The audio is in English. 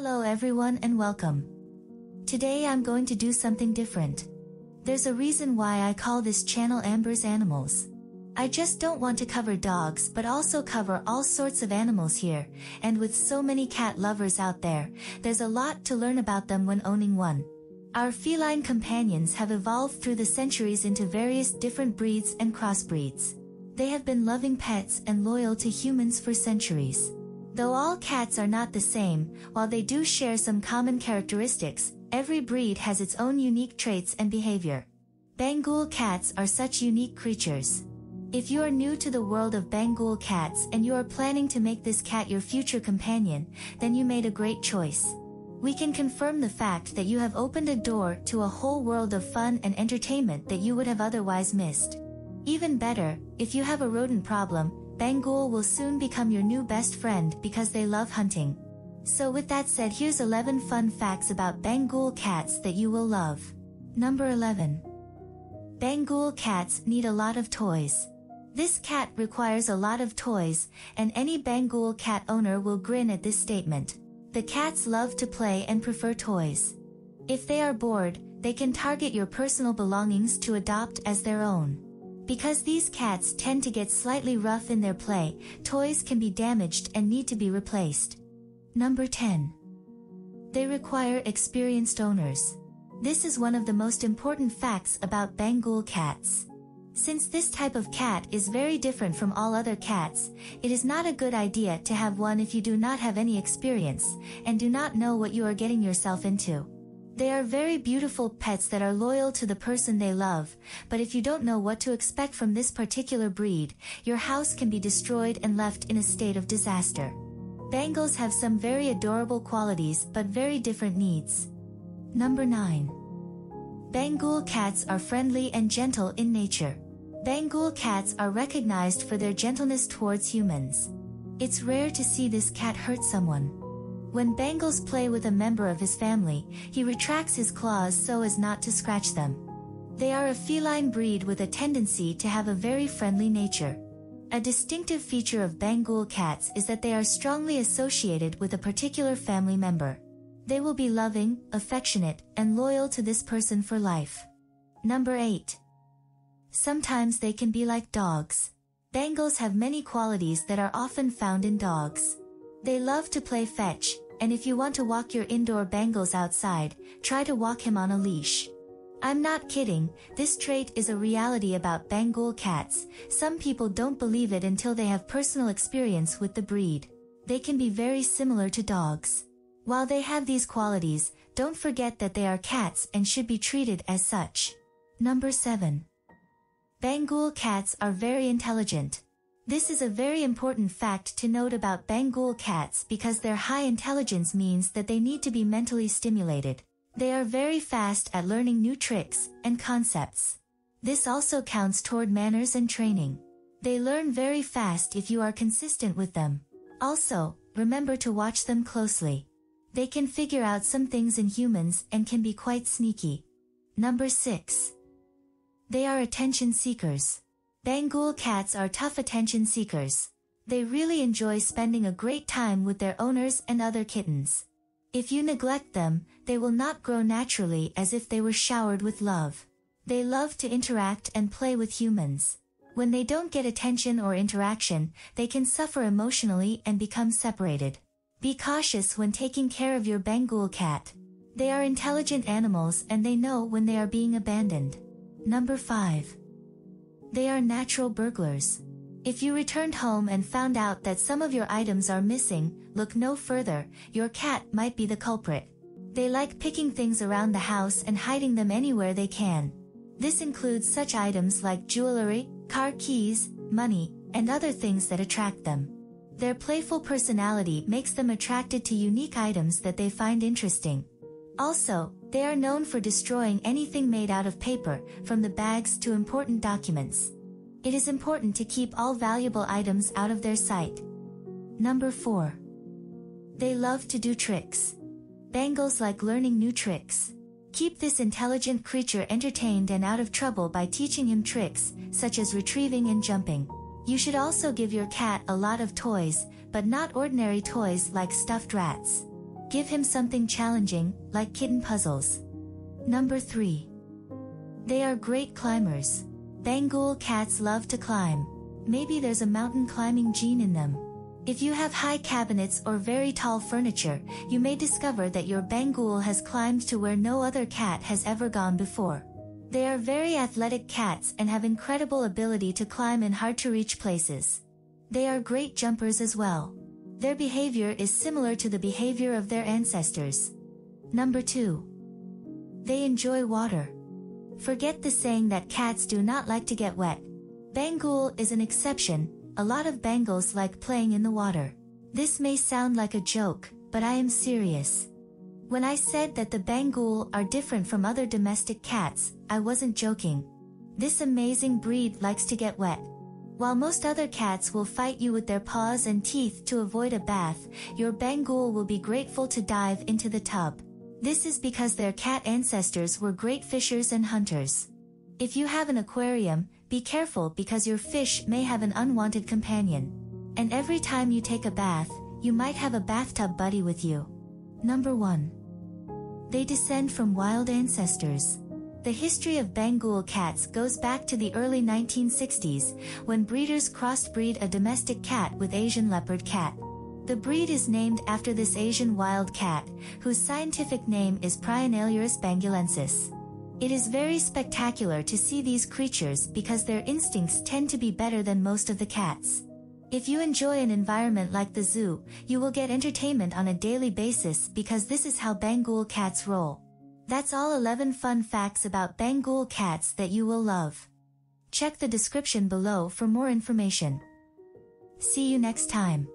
Hello everyone and welcome. Today I'm going to do something different. There's a reason why I call this channel Amber's Animals. I just don't want to cover dogs but also cover all sorts of animals here, and with so many cat lovers out there, there's a lot to learn about them when owning one. Our feline companions have evolved through the centuries into various different breeds and crossbreeds. They have been loving pets and loyal to humans for centuries. Though all cats are not the same, while they do share some common characteristics, every breed has its own unique traits and behavior. Bengal cats are such unique creatures. If you are new to the world of Bengal cats and you are planning to make this cat your future companion, then you made a great choice. We can confirm the fact that you have opened a door to a whole world of fun and entertainment that you would have otherwise missed. Even better, if you have a rodent problem, Bengal will soon become your new best friend because they love hunting. So with that said here's 11 fun facts about Bengal cats that you will love. Number 11. Bengal cats need a lot of toys. This cat requires a lot of toys, and any Bengal cat owner will grin at this statement. The cats love to play and prefer toys. If they are bored, they can target your personal belongings to adopt as their own. Because these cats tend to get slightly rough in their play, toys can be damaged and need to be replaced. Number 10. They require experienced owners. This is one of the most important facts about Bengal cats. Since this type of cat is very different from all other cats, it is not a good idea to have one if you do not have any experience, and do not know what you are getting yourself into. They are very beautiful pets that are loyal to the person they love, but if you don't know what to expect from this particular breed, your house can be destroyed and left in a state of disaster. Bengals have some very adorable qualities but very different needs. Number 9. Bengal cats are friendly and gentle in nature. Bengal cats are recognized for their gentleness towards humans. It's rare to see this cat hurt someone. When Bengals play with a member of his family, he retracts his claws so as not to scratch them. They are a feline breed with a tendency to have a very friendly nature. A distinctive feature of Bengal cats is that they are strongly associated with a particular family member. They will be loving, affectionate, and loyal to this person for life. Number 8. Sometimes they can be like dogs. Bengals have many qualities that are often found in dogs. They love to play fetch, and if you want to walk your indoor Bengals outside, try to walk him on a leash. I'm not kidding, this trait is a reality about Bengal cats, some people don't believe it until they have personal experience with the breed. They can be very similar to dogs. While they have these qualities, don't forget that they are cats and should be treated as such. Number 7. Bengal cats are very intelligent. This is a very important fact to note about Bengal cats because their high intelligence means that they need to be mentally stimulated. They are very fast at learning new tricks and concepts. This also counts toward manners and training. They learn very fast if you are consistent with them. Also, remember to watch them closely. They can figure out some things in humans and can be quite sneaky. Number 6. They are attention seekers. Bengal cats are tough attention seekers. They really enjoy spending a great time with their owners and other kittens. If you neglect them, they will not grow naturally as if they were showered with love. They love to interact and play with humans. When they don't get attention or interaction, they can suffer emotionally and become separated. Be cautious when taking care of your Bengal cat. They are intelligent animals and they know when they are being abandoned. Number 5. They are natural burglars. If you returned home and found out that some of your items are missing, look no further, your cat might be the culprit. They like picking things around the house and hiding them anywhere they can. This includes such items like jewelry, car keys, money, and other things that attract them. Their playful personality makes them attracted to unique items that they find interesting. Also, they are known for destroying anything made out of paper, from the bags to important documents. It is important to keep all valuable items out of their sight. Number 4. They love to do tricks. Bengals like learning new tricks. Keep this intelligent creature entertained and out of trouble by teaching him tricks, such as retrieving and jumping. You should also give your cat a lot of toys, but not ordinary toys like stuffed rats. Give him something challenging, like kitten puzzles. Number 3. They are great climbers. Bengal cats love to climb. Maybe there's a mountain climbing gene in them. If you have high cabinets or very tall furniture, you may discover that your Bengal has climbed to where no other cat has ever gone before. They are very athletic cats and have incredible ability to climb in hard-to-reach places. They are great jumpers as well. Their behavior is similar to the behavior of their ancestors. Number 2. They enjoy water. Forget the saying that cats do not like to get wet. Bengal is an exception, a lot of Bengals like playing in the water. This may sound like a joke, but I am serious. When I said that the Bengal are different from other domestic cats, I wasn't joking. This amazing breed likes to get wet. While most other cats will fight you with their paws and teeth to avoid a bath, your Bengal will be grateful to dive into the tub. This is because their cat ancestors were great fishers and hunters. If you have an aquarium, be careful because your fish may have an unwanted companion. And every time you take a bath, you might have a bathtub buddy with you. Number 1. They descend from wild ancestors. The history of Bengal cats goes back to the early 1960s, when breeders crossbreed a domestic cat with Asian leopard cat. The breed is named after this Asian wild cat, whose scientific name is Prionailurus bengalensis. It is very spectacular to see these creatures because their instincts tend to be better than most of the cats. If you enjoy an environment like the zoo, you will get entertainment on a daily basis because this is how Bengal cats roll. That's all 11 fun facts about Bengal cats that you will love. Check the description below for more information. See you next time.